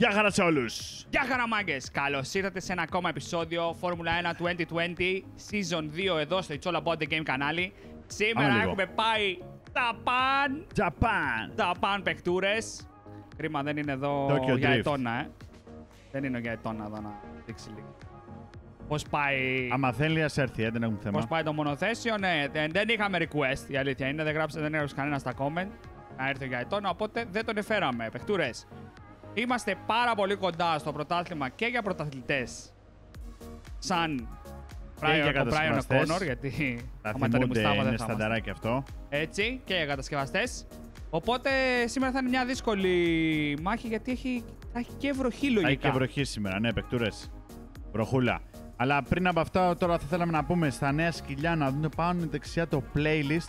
Γεια χαρά σε όλους! Γεια χαρά μάγκες! Καλώς ήρθατε σε ένα ακόμα επεισόδιο Formula 1 2020 Season 2 εδώ στο It's All About The Game κανάλι. Σήμερα Πάμε λίγο. έχουμε πάει τα παν, Japan! τα παν παιχτούρες. Κρίμα δεν είναι εδώ Tokyo για Drift. ετώνα, ε. Δεν είναι για ετώνα εδώ να δείξει λίγο. Πώς πάει... Άμα θέλει, ας έρθει, ε, δεν έχουμε θέμα. Πώς πάει το μονοθέσιο, ναι, δεν, δεν είχαμε request η αλήθεια είναι. Δεν γράψε, δεν έγραψε κανένας στα comment να έρθει για ετώνα, οπότε δεν τον εφέραμε. Παιχτούρες. Είμαστε πάρα πολύ κοντά στο πρωτάθλημα και για πρωταθλητές. Σαν για Brian Brian κατασκευαστές. O'Connor, γιατί Θα άμα ήταν η θυμούνται, Μουστάφα είναι δεν θα ήμασταν. στανταράκι αυτό. Έτσι, και για κατασκευαστές. Οπότε σήμερα θα είναι μια δύσκολη μάχη γιατί έχει, θα έχει και βροχή Θα λογικά. έχει και βροχή σήμερα, ναι, παικτούρες. Βροχούλα. Αλλά πριν από αυτά, τώρα θα θέλαμε να πούμε στα νέα σκυλιά να δουν πάνω δεξιά το playlist.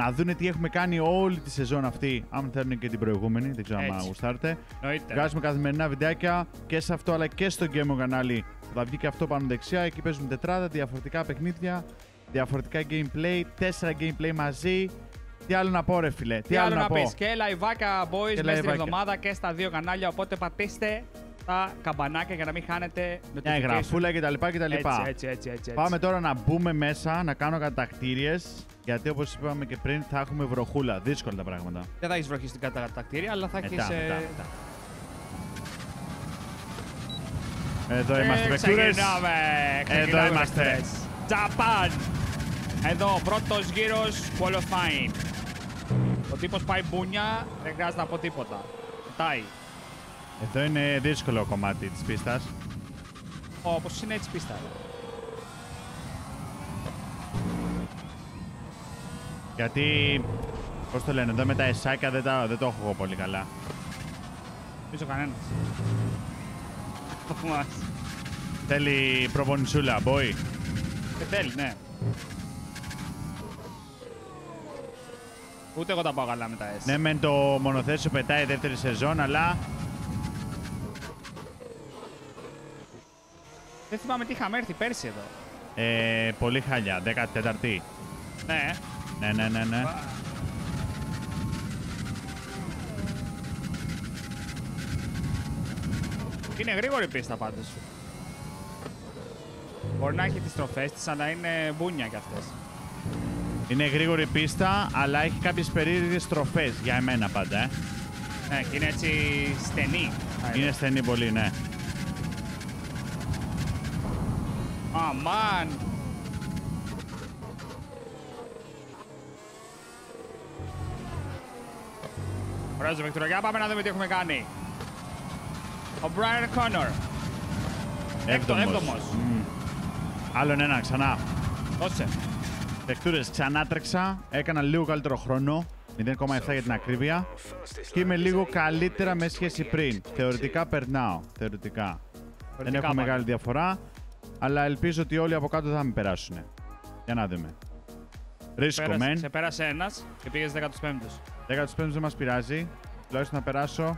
Να δουν τι έχουμε κάνει όλη τη σεζόν αυτή. Αν θέλουν και την προηγούμενη, δεν ξέρω αν Έτσι. γουστάρετε. Εννοείται. Βγάζουμε καθημερινά βιντεάκια και σε αυτό αλλά και στο Game On κανάλι. Θα βγει και αυτό πάνω δεξιά. Εκεί παίζουμε τετράδα, διαφορετικά παιχνίδια, διαφορετικά gameplay, τέσσερα gameplay μαζί. Τι άλλο να πω, ρε φιλέ. Τι άλλο να πω. πεις. Και λαϊβάκα boys Και μέσα στην λαϊβάκια. εβδομάδα και στα δύο κανάλια. Οπότε πατήστε τα καμπανάκια για να μην χάνετε Μια notification. εγγραφούλα κτλ. κτλ. Έτσι, έτσι, έτσι, έτσι, έτσι. Πάμε τώρα να μπούμε μέσα, να κάνω κατακτήριες. Γιατί όπως είπαμε και πριν, θα έχουμε βροχούλα. Δύσκολα τα πράγματα. Δεν θα έχεις βροχή στην κατακτήρια, αλλά θα έχεις. Μετά, μετά, μετά. Εδώ είμαστε, παιχτούρες. Ξεκινάμε. ξεκινάμε, είμαστε. παιχτούρες. Japan. Εδώ, πρώτος γύρος qualifying. Ο τύπος πάει μπούνια, δεν χρειάζεται να πω τίποτα. Πετάει. Εδώ είναι δύσκολο κομμάτι της πίστας. Όπως είναι έτσι πίστα. Γιατί. Πώς το λένε, εδώ με τα εσάκια δεν, τα, δεν το έχω εγώ πολύ καλά. Πίσω κανένας. Μας. Θέλει προπονησούλα, boy. Δεν θέλει, ναι. Ούτε εγώ τα πάω καλά με τα S. Ναι, μεν το μονοθέσιο πετάει δεύτερη σεζόν, αλλά Δεν θυμάμαι τι είχαμε έρθει πέρσι εδώ. ε, πολύ χάλια. 14η. Ναι. Ναι, ναι, ναι, ναι. Είναι γρήγορη η πίστα πάντως. Μπορεί να έχει τις τροφές της, αλλά είναι μπούνια κι αυτές. Είναι γρήγορη πίστα, αλλά έχει κάποιες περίεργες στροφέ για εμένα πάντα. Ε. Ναι, και είναι έτσι στενή. θα Είναι στενή πολύ, ναι. Αμάν! Ωραία, Βεκτούρα, για πάμε να δούμε τι έχουμε κάνει. Ο Brian Connor. Έκτο, Έβδομος. έβδομος. Μμμ. Άλλον ένα ξανά. Δώσε. Πεκτούρε, ξανά τρέξα. Έκανα λίγο καλύτερο χρόνο. 0,7 για την ακρίβεια. Και είμαι λίγο καλύτερα με σχέση πριν. Θεωρητικά περνάω. Θεωρητικά. Δεν Θεωρητικά έχω πάλι. μεγάλη διαφορά. Αλλά ελπίζω ότι όλοι από κάτω θα με περάσουν. Για να δούμε. Ρίσκο, Πέρασε, μεν. σε πέρασε ένας και πήγες 15ος. 15 δεν μας πειράζει. Τουλάχιστον να περάσω.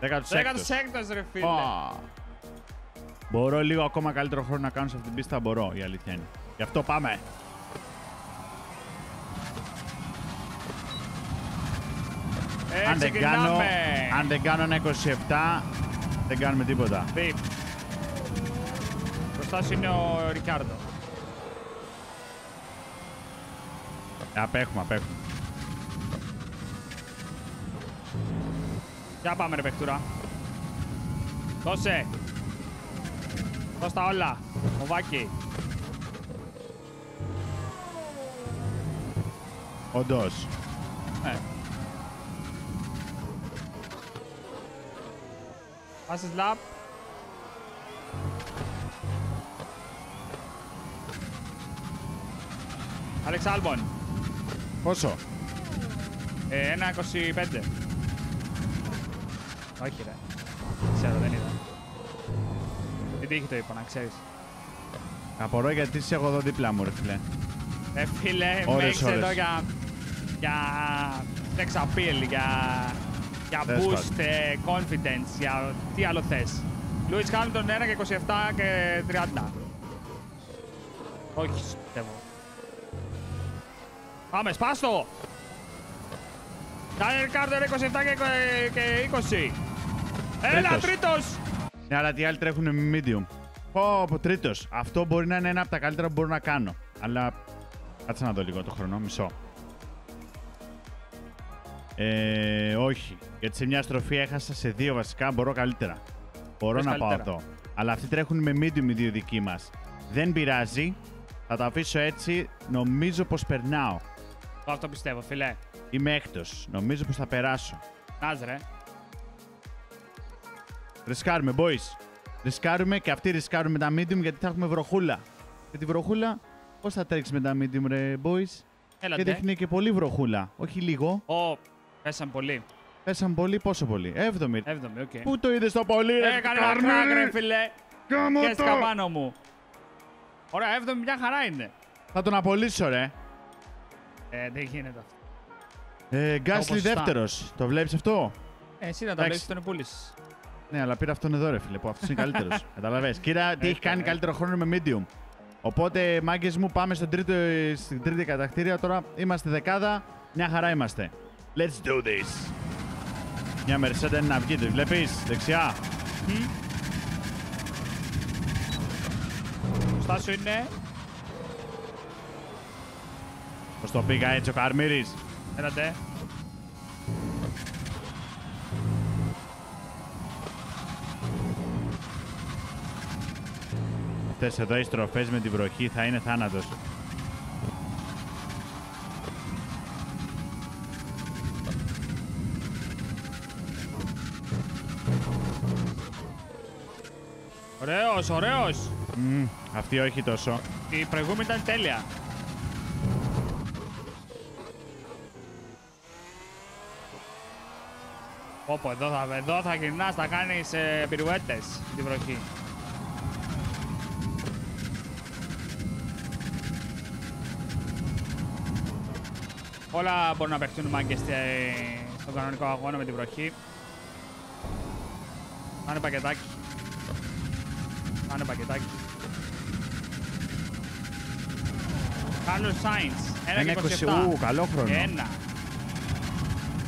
16. 16ος ρε φίλε. Ω. Μπορώ λίγο ακόμα καλύτερο χρόνο να κάνω σε αυτή την πίστα. Μπορώ, η αλήθεια είναι. Γι' αυτό πάμε. Ε, αν, δεν κάνω, ξεκινάμε. αν δεν κάνω ένα 27, δεν κάνουμε τίποτα. Μπιπ. Μπροστά σου είναι ο Ρικάρντο. Ε, απέχουμε, απέχουμε. Για πάμε ρε παιχτούρα. Δώσε. Δώσ' τα όλα. Ο Βάκη. Όντως. Ε. Πάσες λαπ. Άλεξ Άλμπον. Πόσο; Ε, ένα 25. Όχι ρε. Ξέρω, δεν είδα. Την τύχη το είπα, να ξέρεις. Απορώ γιατί είσαι εγώ εδώ δίπλα μου, ρε φίλε. Ε, φίλε, με Ώρες, έχεις ώρες. εδώ για, για sex appeal, για, για Θες boost κάτι. ε, confidence, για τι άλλο θες. Λούις Χάμιλτον 1 και 27 και 30. Όχι, πιστεύω. Πάμε, σπάστο! Ντάνιελ Κάρτερ 27 και, και 20. Έλα, Τρίτος. τρίτος! Ναι, αλλά οι άλλοι τρέχουν με medium. Πω, πω, τρίτος. Αυτό μπορεί να είναι ένα από τα καλύτερα που μπορώ να κάνω. Αλλά κάτσε να δω λίγο το χρόνο, μισό. Ε, όχι. Γιατί σε μια στροφή έχασα σε δύο βασικά, μπορώ καλύτερα. Μπορώ Πες να πάω καλύτερα. αυτό. Αλλά αυτοί τρέχουν με medium οι δύο δικοί μας. Δεν πειράζει. Θα το αφήσω έτσι. Νομίζω πως περνάω. Το αυτό πιστεύω, φιλέ. Είμαι έκτος. Νομίζω πως θα περάσω. Nice, ρε. Ρισκάρουμε, boys. Ρισκάρουμε και αυτοί ρισκάρουν με τα medium γιατί θα έχουμε βροχούλα. Και τη βροχούλα, πώς θα τρέξεις με τα medium, ρε, boys; Έλα, Γιατί ντε. έχει και πολύ βροχούλα. Όχι λίγο. Ω, πέσαν πολύ. Πέσαν πολύ, πόσο πολύ; Έβδομη. Έβδομη, οκ. Πού το είδες το πολύ, ρε, Έκανε ένα κράκ, ρε, φιλέ. Κάμω Και το. έστηκα πάνω μου. Ωραία, έβδομη μια χαρά είναι. Θα τον απολύσω, ρε. Ε, δεν γίνεται αυτό. Ε, Γκάσλι ποσοστά. δεύτερος. Το βλέπεις αυτό; Ε, εσύ να τα Εντάξει. βλέπεις τον πούλης. Ναι, αλλά πήρα αυτόν εδώ, ρε φίλε, που αυτός είναι καλύτερος. Καταλαβες. Κοίτα, τι έχει κάνει ε. καλύτερο χρόνο με medium. Οπότε, μάγκες μου, πάμε στον τρίτο, στην τρίτη κατακτήρια. Τώρα είμαστε δεκάδα. Μια χαρά είμαστε. Let's do this. Μια Mercedes είναι να βγει, τη βλέπεις δεξιά. Μπροστά σου είναι. Πώ το πήγα έτσι ο Καρμύρης. Έλα, ντε. Αυτές εδώ οι στροφές με την βροχή θα είναι θάνατος. Ωραίος, ωραίος. Αυτή όχι τόσο. Η προηγούμενη ήταν τέλεια.Όπο, εδώ θα, εδώ θα γυρνάς, θα κάνεις ε, πυρουέτες την βροχή. Όλα μπορούν να παιχτούν μάγκες στε- στον κανονικό αγώνα με την βροχή. Πάνε πακετάκι. Πάνε πακετάκι. Carlos Sainz. Ένα Ένα και 20. 27. Ου, καλό χρόνο. Ένα.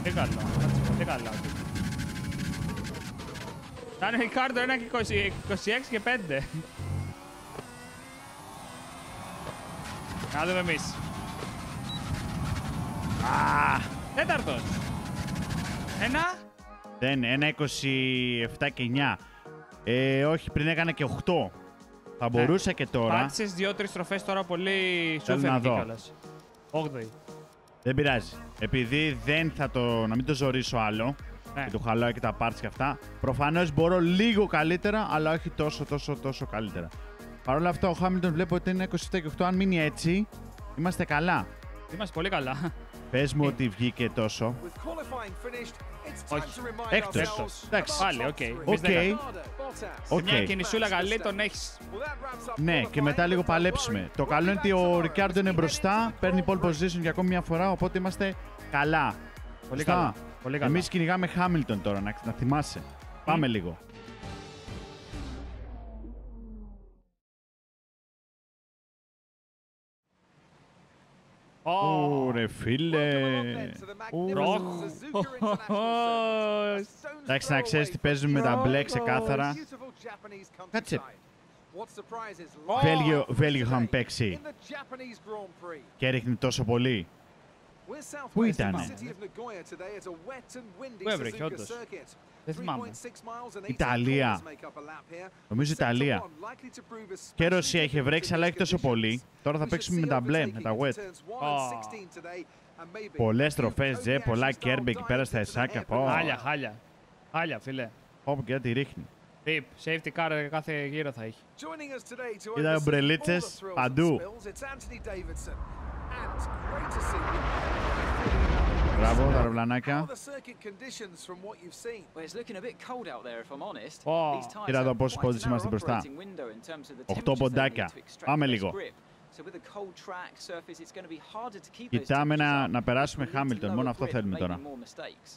Τι καλό. κάτσε, Τι καλό. Ήταν Ρικάρντο 1 και 20 26 και 5. Να δούμε εμείς. Α, Τέταρτος. Ένα. δεν, ένα 27 και 9. Ε, όχι, πριν έκανα και 8. Θα μπορούσα και τώρα. Πάτησες δύο-τρεις στροφές τώρα πολύ Θέλω να σούφερ δω. κιόλας. 8η. Δεν πειράζει. Επειδή δεν θα το. να μην το ζωρίσω άλλο. Ναι. Και το χαλάω και τα parts και αυτά. Προφανώς μπορώ λίγο καλύτερα, αλλά όχι τόσο, τόσο, τόσο καλύτερα. Παρ' όλα αυτά, ο Χάμιλτον βλέπω ότι είναι 27 και 8. Αν μείνει έτσι, είμαστε καλά. Είμαστε πολύ καλά. Πες μου ότι βγήκε τόσο. With qualifying finished, it's time Όχι. to remind Έκτος. ourselves Εντάξει. about Πάλι, top OK. three. Εμείς Οκ. δέκα. Bottas. OK. Μια κινησούλα καλή τον έχεις. Well, that wraps up Ναι, και μετά qualifying. λίγο Don't παλέψουμε. worry. Το We'll καλό be είναι ότι back ο tomorrow. Ρικάρντο είναι Let's μπροστά, keep παίρνει heading pole forward. position για ακόμη μια φορά, οπότε είμαστε καλά. Πολύ Σωστά. καλά. Πολύ καλά. Εμείς κυνηγάμε Χάμιλτον τώρα, να, να θυμάσαι. Πάμε λίγο. Ω, Ω, ρε φίλε. Ροχ. Εντάξει, να ξέρεις τι παίζουμε με τα μπλε ξεκάθαρα. Κάτσε. Βέλγιο, Βέλγιο είχαμε παίξει και έριχνε τόσο πολύ. Πού ήτανε; Πού έβρεχε, όντως. Δεν θυμάμαι. Ιταλία. Νομίζω Ιταλία. Και Ρωσία είχε βρέξει, αλλά όχι τόσο πολύ. Τώρα θα παίξουμε με τα μπλε, με τα wet. Πολλές στροφές, τζε, πολλά κέρμπε εκεί πέρα στα εσάκια. Πω, Χάλια, χάλια. Χάλια, φίλε. πω, και τι ρίχνει. Πιπ, safety car κάθε γύρο θα έχει. Είδα ομπρελίτσες παντού. Μπράβο, τα αεροπλανάκια. Well, it's looking a bit cold out there, if I'm τα ρουλανάκια. Κοίτα. Οχτώ ποντάκια. Πάμε λίγο. Κοιτάμε να, να περάσουμε Χάμιλτον. Μόνο αυτό θέλουμε τώρα.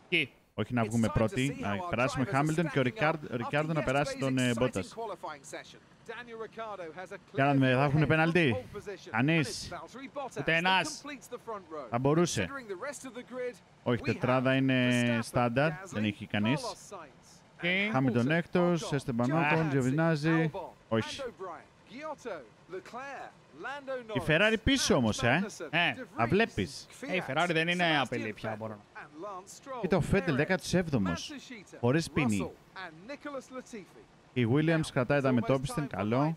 Κι. Όχι να βγούμε πρώτοι, να περάσουμε Χάμιλτον και ο Ρικάρντ, ο Ρικάρντο να περάσει τον ε, Μπότας. Για να δούμε, θα έχουν πέναλτι. Κανείς. Ούτε ένας. Θα μπορούσε. Όχι, Όχι, τετράδα είναι στάνταρ, δεν έχει κανείς. Και... Χάμιλτον έκτος, Έστεμπαν Όκον, Τζιοβινάζη. Όχι. Η Ferrari πίσω όμως, ε. Ε, Α, βλέπεις. Ε, η Ferrari δεν είναι απειλή πια, μπορώ να Κοίτα, ο Φέτελ 17ος. Χωρίς πίνη. Η Williams κρατάει τα μετώπιστεν, καλό.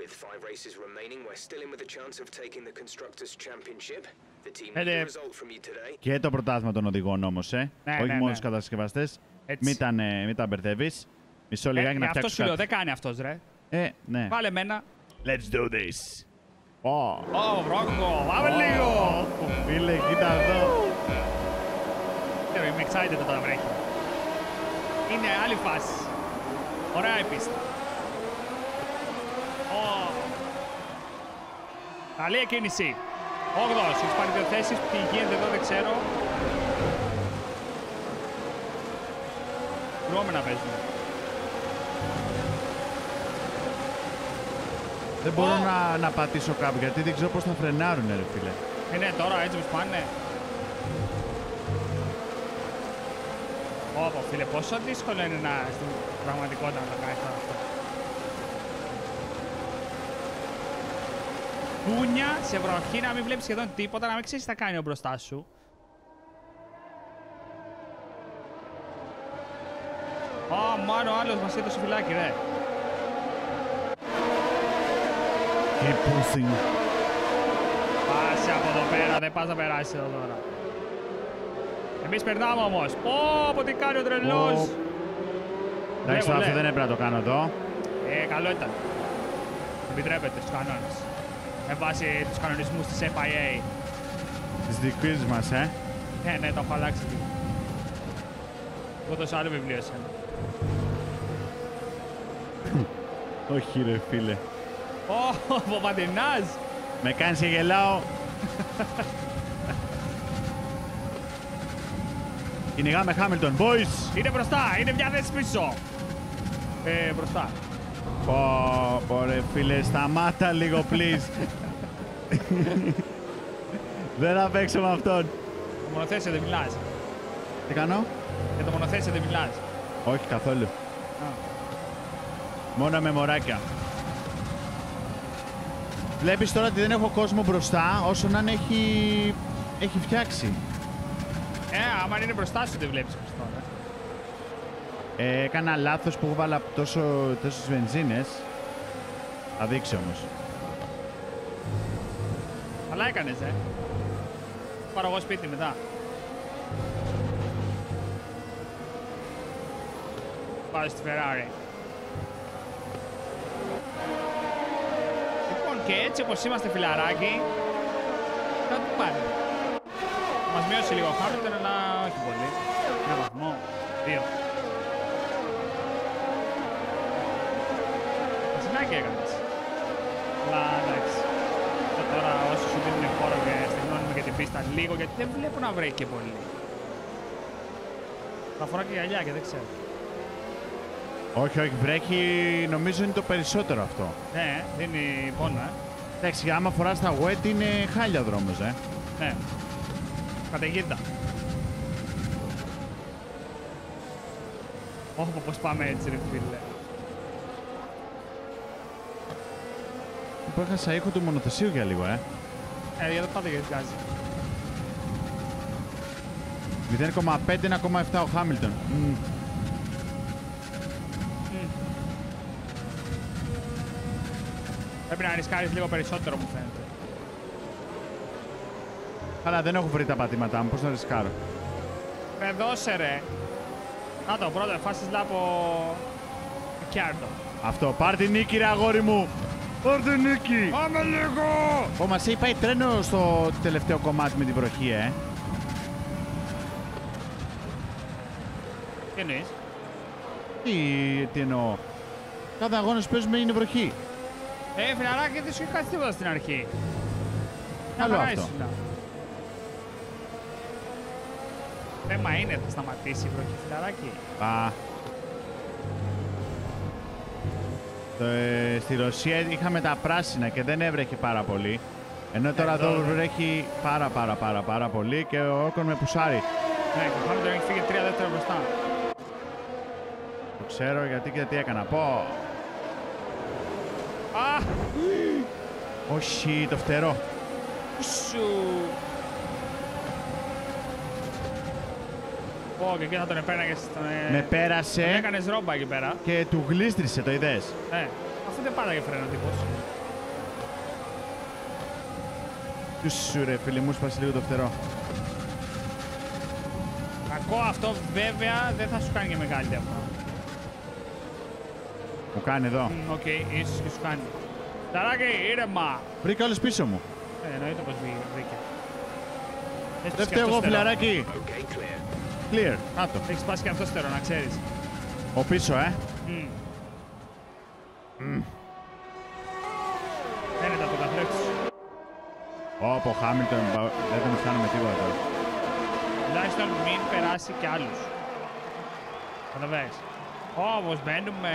With five races remaining, we're still in with a chance of taking the Constructors' Championship. The team Ε, need ναι. a result from you today. Και το πρωτάθλημα των οδηγών όμως, ε. Ναι, Όχι ναι, μόνος ναι. τους κατασκευαστές. Έτσι. Μην τα, ε, μην τα μπερδεύεις. Μισό λιγάκι Ε, να αυτός φτιάξω σου λέω, κάτι. δεν κάνει αυτός, ρε. Ε, ναι. Βάλε εμένα. Let's do this. Ω, Ω, Μπρόκο, πάμε λίγο. Φίλε, κοίτα εδώ. Ε, Είμαι excited όταν βρέχει. Είναι άλλη φάση. Ωραία η πίστα. Ω. Καλή εκκίνηση. 8 έχεις πάρει δύο θέσεις. Τι γίνεται εδώ δεν ξέρω. Δρόμενα παίζουν. Δεν μπορώ Ω. να, να πατήσω κάπου γιατί δεν ξέρω πώς θα φρενάρουνε, ρε φίλε. Ε, ναι, τώρα έτσι όπως πάνε. Όπο, φίλε, πόσο δύσκολο είναι να στην πραγματικότητα να το κάνεις τώρα αυτό. Κούνια σε βροχή να μην βλέπεις σχεδόν τίποτα, να μην ξέρεις τι θα κάνει ο μπροστά σου. Α, μάλλον ο άλλος μας έδωσε φυλάκι, ρε. Και pushing. Πάσε από εδώ πέρα, δεν πας να περάσεις εδώ τώρα. Εμείς περνάμε όμως. Πω, πω τι κάνει ο τρελός. Ω. Εντάξει, τώρα Λέγω, αυτό λέ. δεν έπρεπε να το κάνω εδώ. Ε, καλό ήταν. Επιτρέπεται στους κανόνες. Με βάση τους κανονισμούς της FIA. Τις δικές μας, ε. Ναι, ναι, το έχω αλλάξει λίγο. Εγώ δώσα άλλο βιβλίο σε Όχι, ρε φίλε. Ω, ο Παντινάς. Με κάνεις και γελάω. Κυνηγάμε Χάμιλτον, boys! Είναι μπροστά, είναι μια θέση πίσω. Ε, μπροστά. Πω, πω ρε φίλε, σταμάτα λίγο, please. Δεν θα παίξω με αυτόν. Το μονοθέσιο δεν μιλάς. Τι κάνω; Για το μονοθέσιο δεν μιλάς. Όχι καθόλου. Μόνο με μωράκια. Βλέπεις τώρα ότι δεν έχω κόσμο μπροστά, όσο να είναι έχει, έχει φτιάξει. Ε, άμα είναι μπροστά σου δεν βλέπεις μπροστά. ρε. Ε, έκανα λάθος που έβαλα τόσο, τόσες βενζίνες. Θα δείξει όμως. Καλά έκανες, ε. Πάρω εγώ σπίτι μετά. Πάω στη Ferrari. Λοιπόν, και έτσι όπως είμαστε φιλαράκι, θα του πάρει. Μας μείωσε λίγο ο Χάμιλτον, αλλά όχι πολύ. Ένα βαθμό, δύο. Συνάκι έκανες. Αλλά εντάξει. Αυτό τώρα όσο σου δίνουν χώρο και στεγνώνουμε και την πίστα λίγο, γιατί δεν βλέπω να βρέχει και πολύ. Θα φοράω και γυαλιά και δεν ξέρω. Όχι, όχι, βρέχει, νομίζω είναι το περισσότερο αυτό. Ναι, δίνει πόνο, ε. Εντάξει, άμα φοράς τα wet είναι χάλια δρόμος, ε. Ναι. Καταιγίδα. Όχι, πώς πάμε έτσι, ρε φίλε. Που έχασα ήχο του μονοθεσίου για λίγο, ε. Ε, για το πάτε γιατί βγάζει. 0,5-1,7 ο Χάμιλτον. Μμ. Πρέπει να ρισκάρεις λίγο περισσότερο, μου φαίνεται. Αλλά δεν έχω βρει τα πατήματά μου, πώς να ρισκάρω; Ρε, δώσε ρε. Να το πρώτο, φάσεις λάπο... Κιάρτο. Αυτό, πάρ την νίκη ρε αγόρι μου. Πάρ την νίκη. Πάμε λίγο! Ω, μας έχει πάει τρένο στο τελευταίο κομμάτι με την βροχή, ε. Τι εννοείς; Τι, τι εννοώ. Κάθε αγώνας που παίζουμε είναι βροχή. Ε, φιλαράκι, δεν σου είχε κάτσει τίποτα στην αρχή. Μια Άλλο χαρά αυτό. ήσουνα. Θέμα είναι, θα σταματήσει η βροχή, φιλαράκι. Α. Το, ε, στη Ρωσία είχαμε τα πράσινα και δεν έβρεχε πάρα πολύ. Ενώ τώρα Εδώ, εδώ ναι. βρέχει πάρα πάρα πάρα πάρα πολύ και ο Όκον με πουσάρει. Ναι, και ο Χάμιλτον έχει φύγει τρία δεύτερα μπροστά. Το ξέρω γιατί και τι έκανα. Πω. Α! Όχι, το φτερό. Σου! Πω, και εκεί θα τον επέρναγε στον... ε, Με Τον πέρασε έκανες ρόμπα εκεί πέρα. και του γλίστρισε, το είδες. Ναι. Αφού δεν πάταγε φρένο τύπος. Του σου ρε φίλε μου, σπάσει λίγο το φτερό. Κακό αυτό βέβαια δεν θα σου κάνει και μεγάλη διαφορά. Μου κάνει εδώ. Μμ, Οκ, ίσως και σου κάνει. Ταράκι, ήρεμα! Βρήκα όλους πίσω μου. Ε, εννοείται πως βγήκε. βρήκε. Έχεις Δεν σπάσει και φταίω αυτό εγώ στερό. φιλαράκι. Okay, clear. Clear. Να το. Έχεις σπάσει και αυτό στερό, να ξέρεις. Ο πίσω, ε. Μμ. Φαίνεται από το καθρέφτη σου. Όπο, Χάμιλτον, μπα- δεν τον φτάνουμε τίποτα τώρα. Τουλάχιστον μην περάσει κι άλλους. Καταλαβαίνεις. Όμως μπαίνουμε...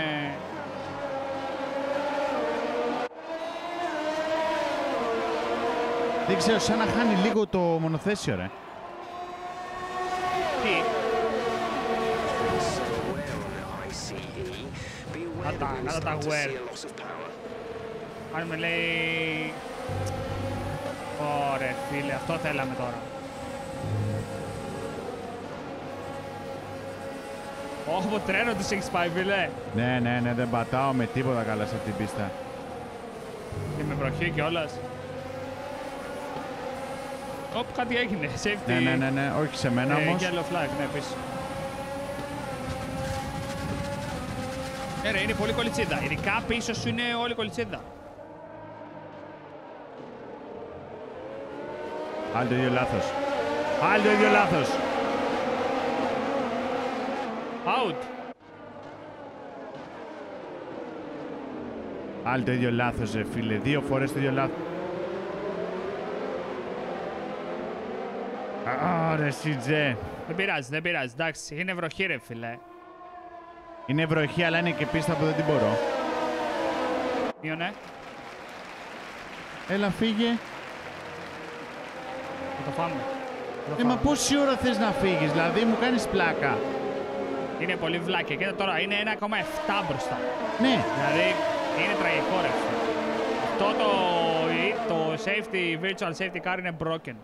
Δεν ξέρω, σαν να χάνει λίγο το μονοθέσιο, ρε. Τι, Somewhere on the ICE, be aware Not that that- we will not that start to aware. see a loss of power. αν με λέει... Ωραία, φίλε, αυτό θέλαμε τώρα. Ω, το τρένο τους έχεις πάει, φίλε. Ναι, ναι, ναι, δεν πατάω με τίποτα καλά σε αυτή την πίστα. Και με βροχή κιόλας. Ωπ, κάτι έγινε. Safety. Ναι, ναι, ναι, ναι, όχι σε μένα Ε, όμως. yellow flag, ναι, πίσω. Ναι, ρε, είναι πολύ κολυτσίδα. Ειδικά πίσω σου είναι όλη κολυτσίδα. Άλλο το ίδιο λάθος. Άλλο το ίδιο λάθος. Out. Άλλο το ίδιο λάθος, ρε φίλε. Δύο φορές το ίδιο λάθος. Ωραία, Σιτζέ. Δεν πειράζει, δεν πειράζει. Εντάξει, είναι βροχή, ρε, φίλε. Είναι βροχή, αλλά είναι και πίστα που δεν την μπορώ. Μείωνε. Έλα, φύγε. Θα το φάμε. Θα το Ε, μα φάμε. πόση ώρα θες να φύγεις, δηλαδή μου κάνεις πλάκα. Είναι πολύ βλάκια. Κοίτα τώρα, είναι 1,7 μπροστά. Ναι, Δηλαδή, είναι τραγικό, ρε. φίλε. Αυτό το, το safety, virtual safety car είναι broken.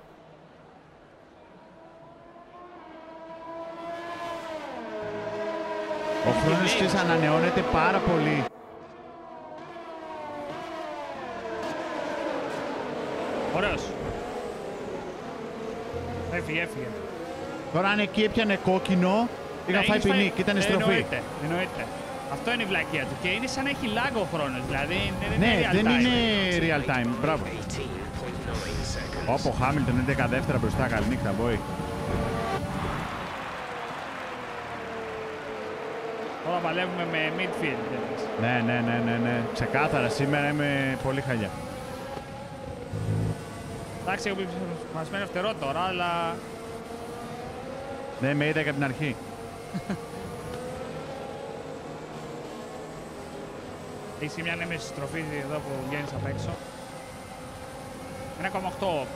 Ο χρόνος της ανανεώνεται πάρα πολύ. Ωραίος. Έφυγε, έφυγε. Τώρα αν εκεί έπιανε κόκκινο, είχα Ναι, φάει είχες ποινή και ήταν Ε, στροφή. Εννοείται, εννοείται. Αυτό είναι η βλακεία του. Και είναι σαν να έχει lag ο χρόνος. Δηλαδή, δεν είναι Ναι, real δεν time. είναι real time. Μπράβο. 18.9 seconds. Όπο Χάμιλτον είναι 10 δεύτερα μπροστά. Καληνύχτα, boy. Τώρα παλεύουμε με midfield. εμείς. Ναι, ναι, ναι, ναι, ναι. Ξεκάθαρα σήμερα είμαι πολύ χαλιά. Εντάξει, εγώ μας μένει φτερό τώρα, αλλά Ναι, με είδα και από την αρχή. έχει και μια ανέμεση στροφή εδώ που βγαίνεις απ' έξω. 1,8.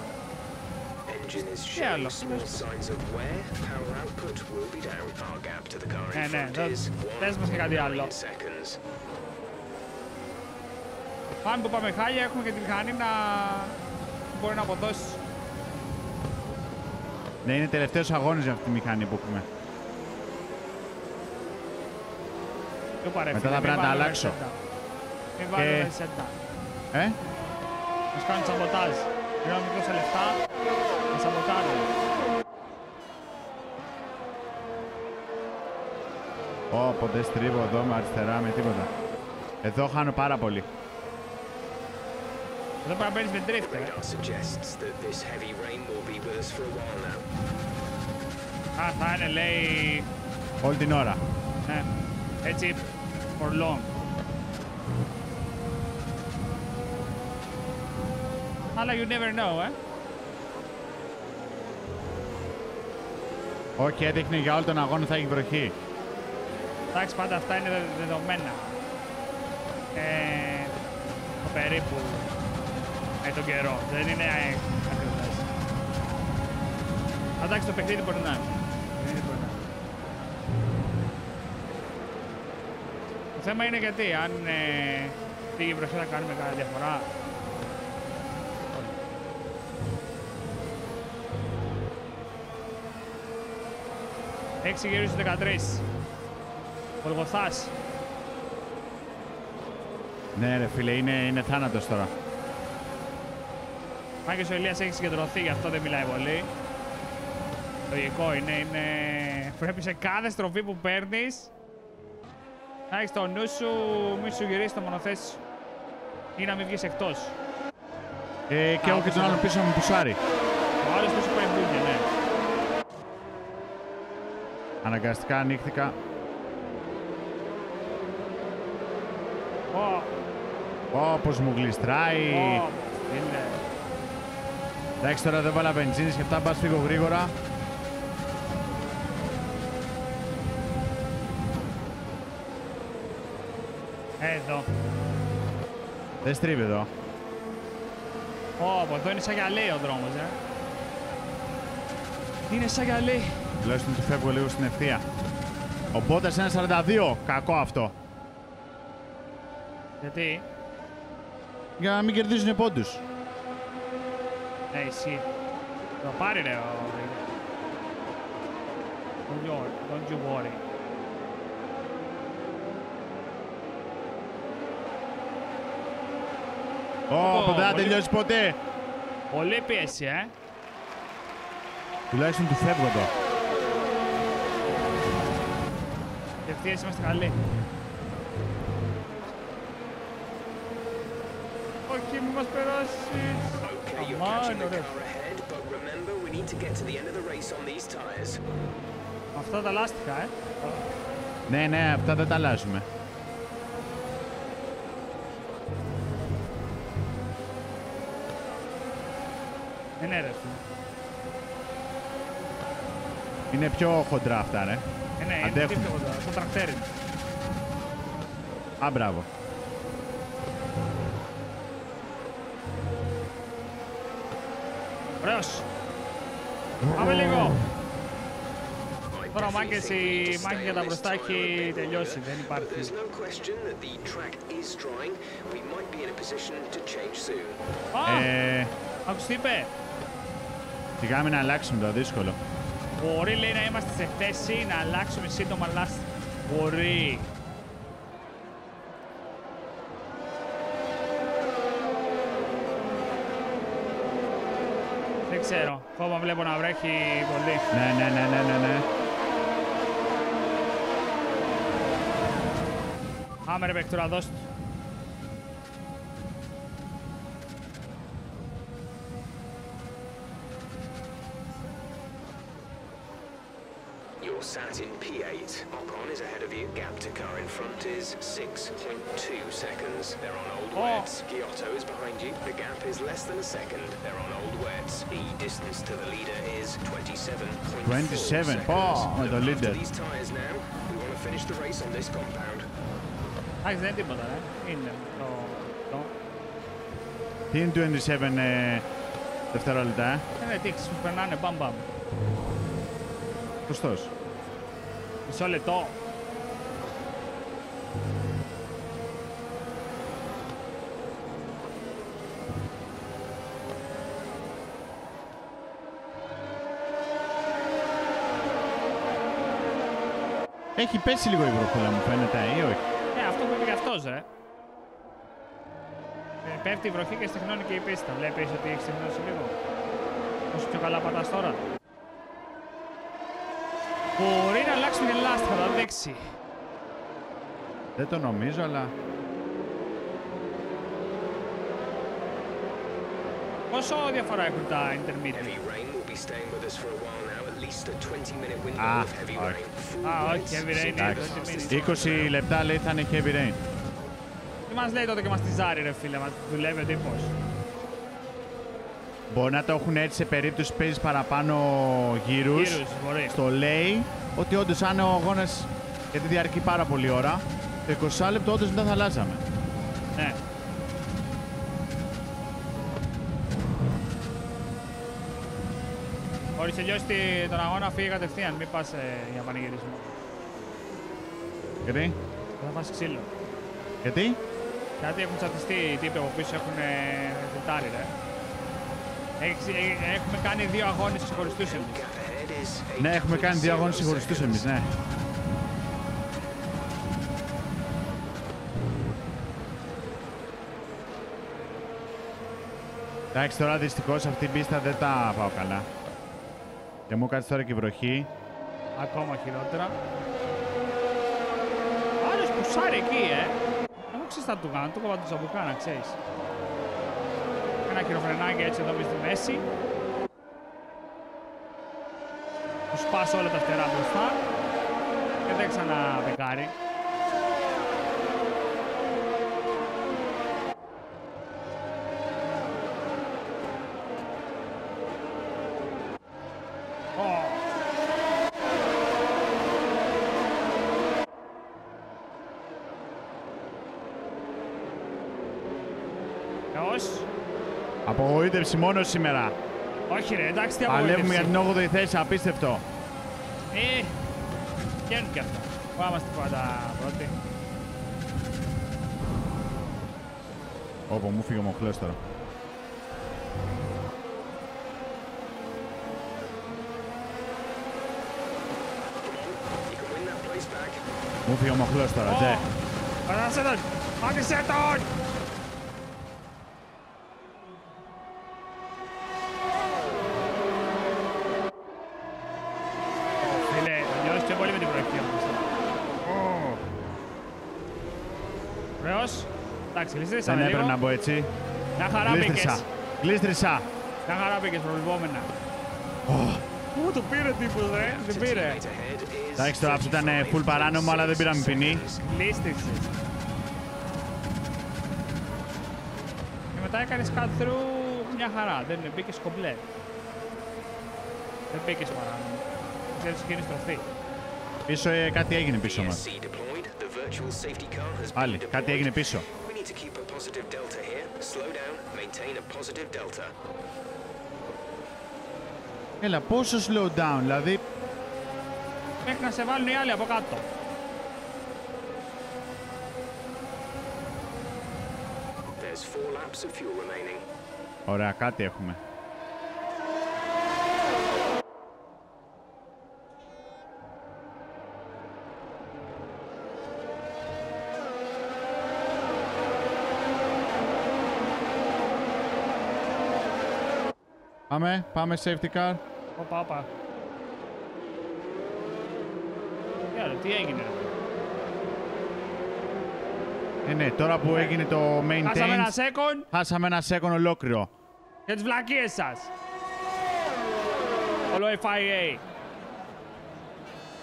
Ναι, ναι, front δεν- is πες μας και κάτι άλλο. 1.9 seconds. Πάμε που πάμε χάλια, έχουμε και τη μηχανή να μπορεί να αποδώσει. Ναι, είναι τελευταίος αγώνας για αυτή τη μηχανή που έχουμε. Πιο παρέφυγε. Μετά θα πρέπει να τα αλλάξω. Μην βάλουμε Και- σέντα. Ε, Μας κάνουν σαμποτάζ. Βγαίνουμε τόσα λεφτά, μας σαμποτάρουν. Ω, δεν στρίβω εδώ με αριστερά με τίποτα. Εδώ χάνω πάρα πολύ. Εδώ πρέπει να μπαίνεις με drift, ε. Radar suggests that this heavy rain will be with us for a while now. Α, θα είναι, λέει, Όλη την ώρα. ναι, έτσι, for long. Αλλά you never know, ε. Όχι, έδειχνε για όλο τον αγώνα θα έχει βροχή. Εντάξει, πάντα αυτά είναι δε- δεδομένα. Ε, το περίπου. με τον καιρό. Δεν είναι ε, ακριβώς. Εντάξει, το παιχνίδι μπορεί να είναι. Το παιχνίδι μπορεί να είναι. Το θέμα είναι γιατί, αν ε, φύγει η βροχή θα κάνουμε κάποια διαφορά. 6 γύρω στους 13. Γολγοθάς. Ναι ρε φίλε, είναι, είναι θάνατος τώρα. Μάγκες ο Ηλίας έχει συγκεντρωθεί, γι' αυτό δεν μιλάει πολύ. Λογικό είναι, είναι... Πρέπει σε κάθε στροφή που παίρνεις να έχεις το νου σου, μη σου γυρίσεις το μονοθέσι. Ή να μην βγεις εκτός. Ε, και εγώ και τον άλλον πίσω μου πουσάρει. Ο άλλος πίσω Αναγκαστικά ανοίχθηκα. Ω, Ω, πως μου γλιστράει. ω, φίλε. Εντάξει, τώρα δεν βάλα βενζίνη και αυτά, μπας φύγω γρήγορα. Εδώ. Δεν στρίβει εδώ. Ω, από εδώ είναι σαν γυαλί ο δρόμος, ε. Είναι σαν γυαλί. Τουλάχιστον του φεύγω λίγο στην ευθεία. Ο Μπότας 1.42. Κακό αυτό. Γιατί, Για να μην κερδίζουν πόντους. ναι, ισχύει. Το πάρει ρε ο... Don't you, don't you worry. Ω, Ω, δεν θα πολύ- τελειώσει ποτέ. Πολύ πίεση, ε. Τουλάχιστον του φεύγω εδώ. Ευθείες είμαστε καλοί. Όχι, μη μας περάσεις. Okay, you're Αμάν, catching the ωραίο. car ahead, but remember we need to get to the end of the race on these tyres. Αυτά τα λάστιχα, ε. Ναι, ναι, αυτά δεν τα αλλάζουμε. Ε, ναι, ρε. φίλε. Είναι πιο χοντρά αυτά, ρε. Ε, ναι, είναι Αντέχουν. τι πιο Στο τρακτέρι. Α, μπράβο. Ωραίος. Πάμε λίγο. I Τώρα ο definitely Μάγκες think we need η to μάχη stay για on τα this μπροστά tyre έχει a bit τελειώσει. longer. Δεν But υπάρχει. there's no question that the track is drying. We might be in a position to change soon. Α, Ε, άκουσες τι είπε. σιγά μην αλλάξουμε το δύσκολο. Μπορεί, λέει, να είμαστε σε θέση να αλλάξουμε σύντομα λάστιχα. Μπορεί. Δεν ξέρω. Ακόμα βλέπω να βρέχει πολύ. Ναι, ναι, ναι, ναι, ναι, ναι. Άμε ρε παικτούρα, δώσ' του. is less than a second. They're on old wets. The distance to the leader is 27.4 27. seconds. Πω, με το Look leader. after these tyres now. We want to finish the race on this compound. Εντάξει, δεν είναι τίποτα, ρε. Είναι το... το... Τι είναι 27 ε, δευτερόλεπτα, ε. Είναι τι, σου περνάνε μπαμ μπαμ. Σωστός. Μισό λεπτό. Έχει πέσει λίγο η βροχούλα μου φαίνεται ή όχι; Ε, αυτό που είπε και αυτός, ρε. Ε, πέφτει η βροχή και στεχνώνει και η πίστα. Βλέπεις ότι έχει στεχνώσει λίγο. Όσο πιο καλά πατάς τώρα. Μπορεί να αλλάξουν και λάστιχα, θα δείξει. Δεν το νομίζω, αλλά Πόσο διαφορά έχουν τα intermediate; Heavy rain will be staying with us for a while now. At least a 20 minute window Ah, of heavy okay. rain. Full Ah, lights, okay, heavy rain, simply yeah, the 20 fastest minutes. time 20 λεπτά λέει θα είναι heavy rain. Τι μας λέει τότε και μας τη ζάρει ρε φίλε, μας δουλεύει ο τύπος. Μπορεί να το έχουν έτσι σε περίπτωση που παίζεις παραπάνω γύρους. Γύρους, μπορεί. Στο λέει ότι όντως αν ο αγώνας. Γιατί διαρκεί πάρα πολύ ώρα, το 20 λεπτό όντως δεν θα αλλάζαμε. Ναι. Τελειώσει τη- τον αγώνα, φύγε κατευθείαν. Μην πας ε, για πανηγυρισμό. Γιατί, Θα φας ξύλο. γιατί, Γιατί έχουν τσατιστεί οι τύποι από πίσω, έχουν ζητάρει, ρε. Έχεις- ε, Έχουμε κάνει δύο αγώνες ξεχωριστούς εμείς. Gap ahead is ναι, έχουμε κάνει δύο αγώνες συγχωριστούς εμείς, ναι. Εντάξει, τώρα δυστυχώς σε αυτή την πίστα δεν τα πάω καλά. Και μου κάτσε τώρα και η βροχή. Ακόμα χειρότερα. Άλλος πουσάρει εκεί, ε. Εγώ ξέρεις τι θα του κάνω, του κόβα του ζαμπουκά, να ξέρεις. Ένα χειροφρενάκι έτσι εδώ μες στη μέση. Τους σπάσω όλα τα φτερά μπροστά. Και δεν ξαναπεκάρει. Ω. Έως. Απογοήτευση μόνος σήμερα. Όχι ρε, εντάξει τι Παλεύουμε για απογοήτευση. την 8η θέση, απίστευτο. Ε, βγαίνουν και αυτά. Πάμε είμαστε πάντα πρώτοι. Όπο, μου φύγε ο μοχλός τώρα. You can win that place back. Μου φύγε ο μοχλός τώρα, Ω, τζε. Πατάσε τον! Άγγισε τον! Ω, Φίλε, νιώθεις πιο πολύ με την προεκτή όμως. Ω. Ωραίος. Εντάξει, λύστρισαμε Δεν λίγο. έπρεπε να μπω έτσι. Μια χαρά Γλίστρισα. μπήκες. Γλίστρισα. Μια χαρά μπήκες προβλεπόμενα. Πού το πήρε τύπος ρε, δεν πήρε. Teammate ahead is Εντάξει, τώρα αυτό ήταν ε, full παράνομο, αλλά δεν πήραμε ποινή. Λύστριξες. Και μετά έκανες cut through μια χαρά. Δεν μπήκες κομπλέ. Δεν μπήκες παράνομο. Ξέρεις εκείνη στροφή. Πίσω ε, κάτι έγινε πίσω μας. ESC deployed. The virtual safety car has been Πάλι, κάτι έγινε deployed. πίσω. We need to keep a positive delta here. Slow down. Maintain a positive delta. Έλα, πόσο slow down, δηλαδή. Μέχρι να σε βάλουν οι άλλοι από κάτω. There's four laps of fuel remaining. Ωραία, κάτι έχουμε. Πάμε, πάμε safety car. Όπα, όπα. Τι άλλο, τι έγινε ρε. Ε, ναι, τώρα που έγινε το Χάσαμε ένα maintain, second χάσαμε ένα second ολόκληρο. για τις βλακίες σας. Όλο FIA.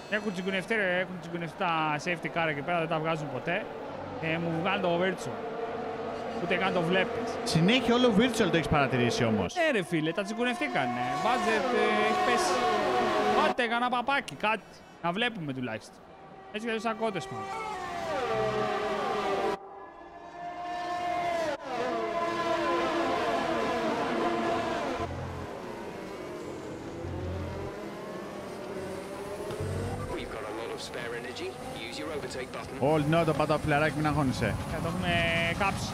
Έχουν τσιγκουνευτεί, ρε, έχουν τσιγκουνευτεί τα safety car εκεί πέρα, δεν τα βγάζουν ποτέ. Ε, μου βγάλουν το virtual. Ούτε καν το βλέπεις. Συνέχεια όλο virtual το έχεις παρατηρήσει όμως. Ναι ρε φίλε, τα τσιγκουνευτήκανε. Budget ε, έχει πέσει. Πάτε κανένα παπάκι, κάτι. Να βλέπουμε τουλάχιστον. Έτσι κι αλλιώς ακότες πάνω. We've got a lot of spare energy. Use your overtake button. Όλ, ναι, το πατάω φιλαράκι, μην αγχώνεσαι. Θα το έχουμε κάψει.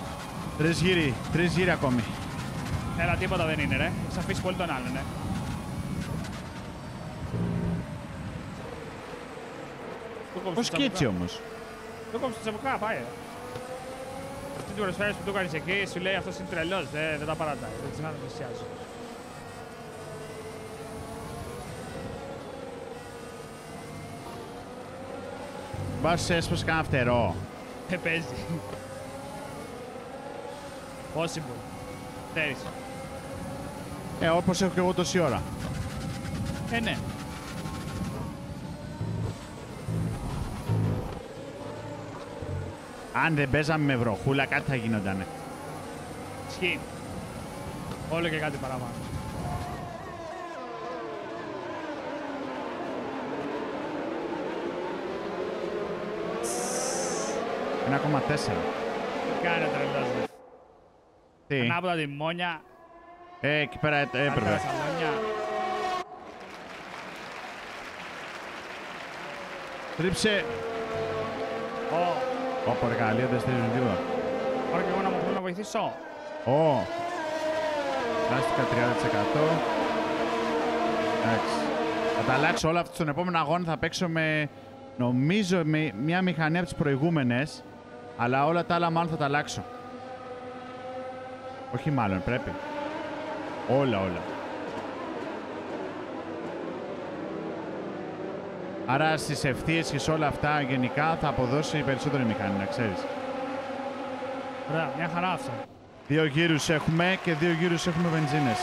Τρεις γύρι, τρεις γύρι ακόμη. Έλα, τίποτα δεν είναι, ρε. Έχεις αφήσει πολύ τον άλλον, ε. Του κόψεις Πώς το και έτσι τσαμπουκά. όμως; Του κόψεις το τσαμπουκά, πάει. ε. Αυτή την προσφέρεις που του έκανες εκεί, σου λέει αυτός είναι τρελός, δεν, δεν τα παρατάει. Δεν τις να το πλησιάζει. Μπας έσπασε κανένα φτερό. Δεν παίζει. Possible. Ξέρεις. Ε, όπως έχω και εγώ τόση ώρα. Ε, ναι. Αν δεν παίζαμε με βροχούλα, κάτι θα γινότανε. Ισχύει. Όλο και κάτι παραπάνω. 1,4. Κάνε τρελός. Τι. Ανάποδα τη μόνια. Ε, εκεί πέρα ε, έπρεπε. Τρίψε. Ω, oh. εργαλεία δεν στρίζουν τίποτα. Τώρα και εγώ να μου να βοηθήσω. Ω. Πλάστικα 30%. Εντάξει. Θα τα αλλάξω όλα αυτά στον επόμενο αγώνα. Θα παίξω με, νομίζω, με μια μηχανή από τις προηγούμενες. Αλλά όλα τα άλλα μάλλον θα τα αλλάξω. Όχι μάλλον, πρέπει. Όλα, όλα. Άρα στις ευθείες και σε όλα αυτά γενικά θα αποδώσει περισσότερη μηχανή, να ξέρεις. Ωραία, μια χαρά αυτό. Δύο γύρους έχουμε και δύο γύρους έχουμε βενζίνες.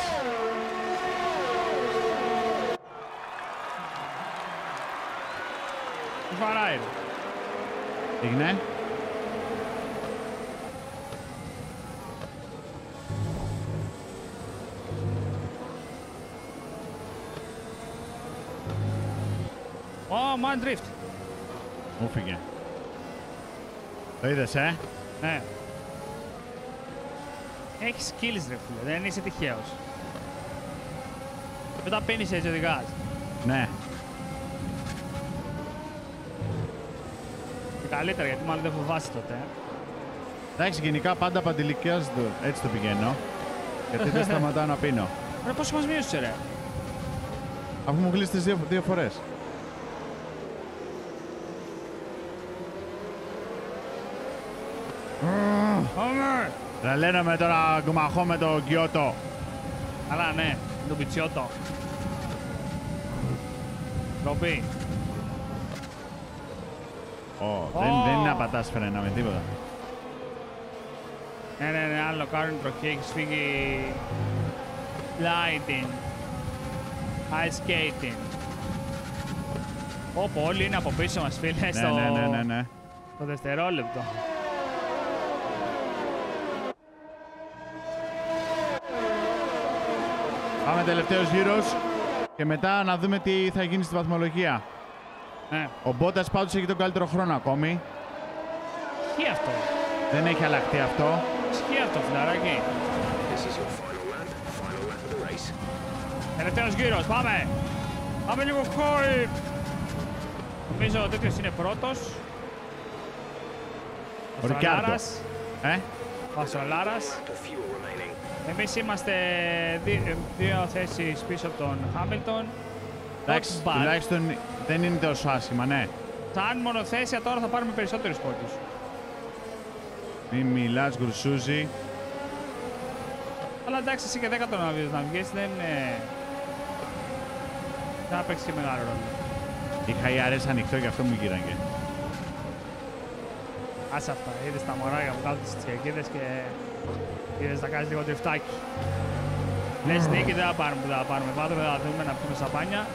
Τι βαράει. ρε. Ω, man drift. Μου φύγε. Το είδες, ε; Ναι. Έχεις skills ρε φίλε, δεν είσαι τυχαίος. Μετά πίνεις έτσι οδηγάς. Ναι. Και καλύτερα γιατί μάλλον δεν φοβάσαι τότε. ε. Εντάξει, γενικά πάντα παντηλικιάζω. Έτσι το πηγαίνω. Γιατί δεν σταματάω να πίνω. Ρε πόσο μας μείωσες ρε. Αφού μου γλίστες δύο, δύο φορές. Πάμε. Τρελαίνομαι τώρα γκουμαχώ με το Κιώτο. Καλά ναι, το πιτσιότο. Τροπή. Ω, δεν, Ω. δεν είναι να πατάς φρένα με τίποτα. Ναι, ναι, ναι, άλλο κάνουν τροχή, έχεις φύγει gliding, ice skating. Όπου όλοι είναι από πίσω μας φίλε, Ναι, στο, ναι, ναι, ναι, ναι. στο δευτερόλεπτο. Πάμε τελευταίος γύρος και μετά να δούμε τι θα γίνει στη βαθμολογία. Ναι, Ο Μπότας πάντως έχει τον καλύτερο χρόνο ακόμη. ισχύει αυτό. Δεν έχει αλλάχτεί αυτό. Ισχύει αυτό, φιλαράκι. This is your final lap. Final lap of the race. Τελευταίος γύρος, πάμε! Πάμε λίγο χόι! Νομίζω ο τέτοιος είναι πρώτος. Ο Ρικάρντο. Αυστραλάρας. Ε, Ο Αυστραλάρας. Lap of fuel remaining. Εμείς είμαστε δι- ε, δύο θέσεις πίσω από τον Χάμιλτον. εντάξει, Not bad. τουλάχιστον δεν είναι τόσο άσχημα, ναι. Σαν μονοθέσια τώρα θα πάρουμε περισσότερους πόντους. Μη μιλάς, γκουρσούζι. Αλλά εντάξει, εσύ και δέκατο να βγεις, να βγεις δεν είναι... Δεν θα παίξει και μεγάλο ρόλο. Είχα η αρές ανοιχτό και αυτό μου γύραγε. Άσε αυτά, είδες τα μωράγια που κάτω τις τσιακίδες και είδες να κάνεις λίγο τριφτάκι. Λες νίκη δεν θα πάρουμε που δεν θα πάρουμε. Πάντως δεν θα δούμε να πιούμε σαμπάνια.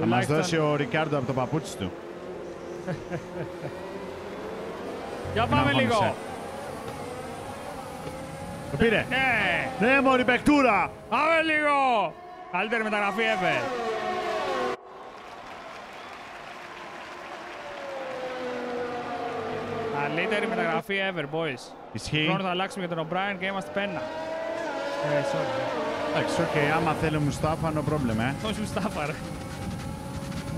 Θα μας δώσει ο Ρικάρντο από το παπούτσι του. Για πάμε αγώνισε. λίγο. Το πήρε. Ναι, Ναι, μωρή παικτούρα! πάμε λίγο. Καλύτερη μεταγραφή ever. Καλύτερη μεταγραφή ever, boys. Ισχύει. Χρόνος θα αλλάξουμε για τον O'Brien και είμαστε πένα. Ε, sorry. Εντάξει, οκ, άμα θέλω Μουστάφα, no problem, ε. Όχι Μουστάφα, ρε.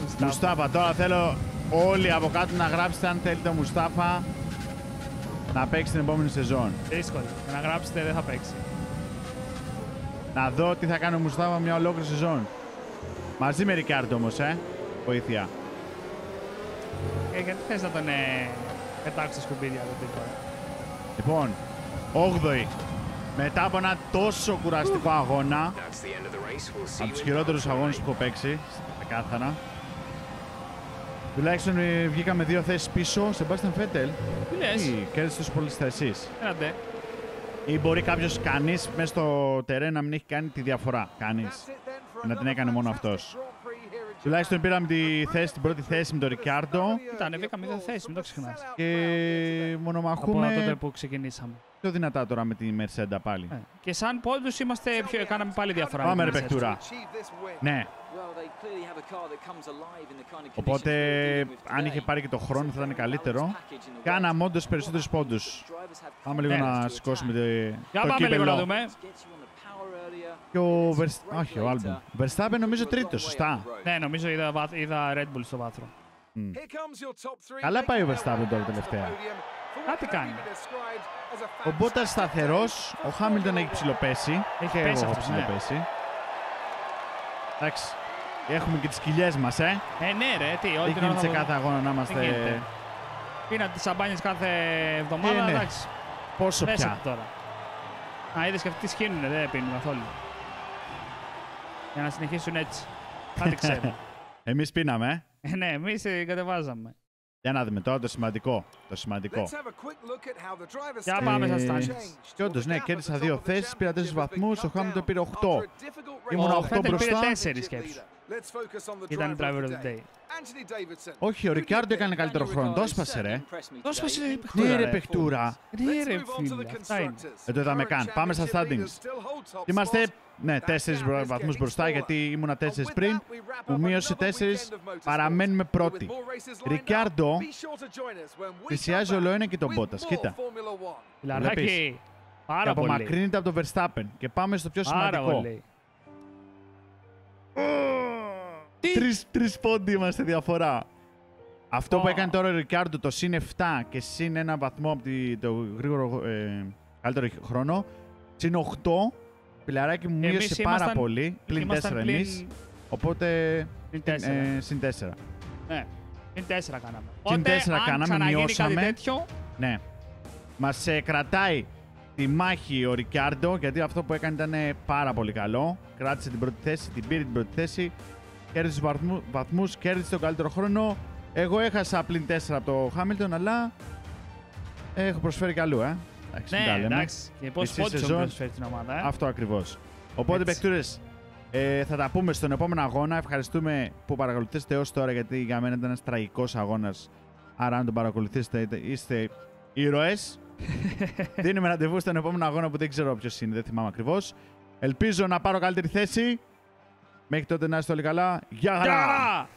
Μουστάφα. Μουστάφα, τώρα θέλω όλοι από κάτω να γράψετε αν θέλετε ο Μουστάφα να παίξει την επόμενη σεζόν. Δύσκολο. Για να γράψετε δεν θα παίξει. Να δω τι θα κάνει ο Μουστάφα μια ολόκληρη σεζόν. Μαζί με Ρικάρντο όμως, ε. Βοήθεια. Ε, γιατί θες να τον ε, πετάξεις στα σκουπίδια τον τύπο, ε. Λοιπόν, 8η. Μετά από ένα τόσο κουραστικό αγώνα, That's the end of the race. We'll see από you τους in χειρότερους half αγώνες time. που έχω παίξει, κάθαρα. Τουλάχιστον ε, βγήκαμε δύο θέσεις πίσω. Σεμπάστιαν Φέτελ, Τι λες, τι, κέρδισε τόσο πολλές θέσεις. έλατε. Ή μπορεί κάποιος, κανείς, μέσα στο τερέ να μην έχει κάνει τη διαφορά; Κανείς. Να την έκανε μόνο αυτός. Τουλάχιστον πήραμε τη θέση, την πρώτη θέση με τον Ρικάρντο Κοίτα, ανεβήκαμε δύο θέσεις, μην το ξεχνάς. και Από τότε μονομαχούμε που ξεκινήσαμε. πιο δυνατά τώρα με τη Mercedes πάλι. Ε, Και σαν πόντους είμαστε πιο, κάναμε πάλι διαφορά. με Πάμε την ρε Mercedes. παικτούρα. Ναι, Well, they clearly have a car that comes alive in the kind of conditions οπότε we're dealing with αν today. είχε πάρει και το χρόνο θα ήταν καλύτερο. Balanced package in the Κάναμε wet. όντω περισσότερους πόντους. Drivers have Πάμε λίγο Ναι. να σηκώσουμε το, Για το πάμε λίγο να κύπελο. δούμε. Και ο It's Verst- great Όχι, ο data. Albon. Verstappen νομίζω We've got a τρίτος, long way σωστά. up the road. Ναι, νομίζω είδα, βάθ- είδα Red Bull στο βάθρο. Here comes your top three. Καλά πάει ο making their Verstappen way τώρα down to the τελευταία. podium for what Κάτι can κάνει. only be described as a Ο Μπότα fantastic σταθερός, day ο for Χάμιλτον Formula έχει One. ψηλοπέσει. Έχει και πέσει εγώ έχω αυτός, ναι. ψηλοπέσει. Εντάξει. Έχουμε και τις κοιλιές μας, ε. Ε, ναι, ρε, τι, όλη Δεν την ώρα γίνεται σε θα κάθε αγώνα να γίνεται. είμαστε. Πήρα τις σαμπάνιες κάθε εβδομάδα, Ε, ναι. εντάξει. Πόσο Πέσε πια. τώρα. Α, είδες και αυτοί τι σχήνουνε, δεν πίνουν καθόλου. Για να συνεχίσουν έτσι. Κάτι ξέρω. Εμείς πίναμε, ε. ε, ναι, εμείς κατεβάζαμε. Για να δούμε τώρα το σημαντικό. Το σημαντικό. Let's have a quick look at how the driver's Για standings πάμε στα Ε, standings. Και όντως, ναι, κέρδισα δύο θέσεις, πήρα τέσσερις βαθμούς. Ο Χάμιλτον πήρε 8. Ήμουν Ο 8 Φέτελ πήρε μπροστά. τέσσερις σκέψου. Ήταν driver of the day. Όχι, ο Ρικάρντο έκανε καλύτερο χρόνο. Το έσπασε, ρε. Το έσπασε, ρε, Ναι, παιχτούρα, ρε, ρε. παιχτούρα. Ναι, ρε, φίλε, αυτά είναι. Δεν το είδαμε καν. Πάμε στα standings. Είμαστε, ναι, τέσσερις βαθμούς μπροστά γιατί ήμουνα τέσσερις πριν. Μου μείωσε τέσσερις. Παραμένουμε πρώτοι. Ρικάρντο πλησιάζει όλο ένα και τον Μπότα. Κοίτα. Φιλαράκι, Και πάρα πολύ. απομακρύνεται από το Verstappen. Και πάμε στο πιο Πάρα σημαντικό. Πολύ. Τρεις, τρεις πόντοι είμαστε διαφορά. Αυτό που Ω. έκανε τώρα ο Ρικάρντο, το συν 7 και συν ένα βαθμό από τη- το γρήγορο ε, καλύτερο χρόνο, συν 8, πιλαράκι μου Εμείς μείωσε πάρα ήμασταν- πολύ, πλην 4 Ήμασταν πλην- εμείς, οπότε πλην τέσσερα. ε, συν 4. Ναι, συν τέσσερα κάναμε. Συν Οπότε, τέσσερα αν κάναμε, ξαναγίνει μειώσαμε. κάτι τέτοιο, Ναι. Μας ε, κρατάει τη μάχη ο Ρικάρντο, γιατί αυτό που έκανε ήταν ε, πάρα πολύ καλό. Κράτησε την πρώτη θέση, την πήρε την πρώτη θέση, κέρδισε τους βαθμού- βαθμούς, κέρδισε τον καλύτερο χρόνο. Εγώ έχασα πλην 4 από το Χάμιλτον, αλλά έχω προσφέρει κι αλλού, ε. Εντάξει, μην τα ναι, λέμε. εντάξει. Και πόσους Μισή πόντους σεζόν. έχουν προσφέρει την ομάδα, ε. Αυτό ακριβώς. Οπότε, Έτσι. παικτούρες, ε, θα τα πούμε στον επόμενο αγώνα. Ευχαριστούμε που παρακολουθήσετε έως τώρα, γιατί για μένα ήταν ένας τραγικός αγώνας. Άρα, αν τον παρακολουθήσετε, είτε- είστε ήρωες. Δίνουμε ραντεβού στον επόμενο αγώνα που δεν ξέρω ποιος είναι, δεν θυμάμαι ακριβώς. Ελπίζω να πάρω καλύτερη θέση. Μέχρι τότε να είστε όλοι καλά. Γεια χαρά! Γεια χαρά!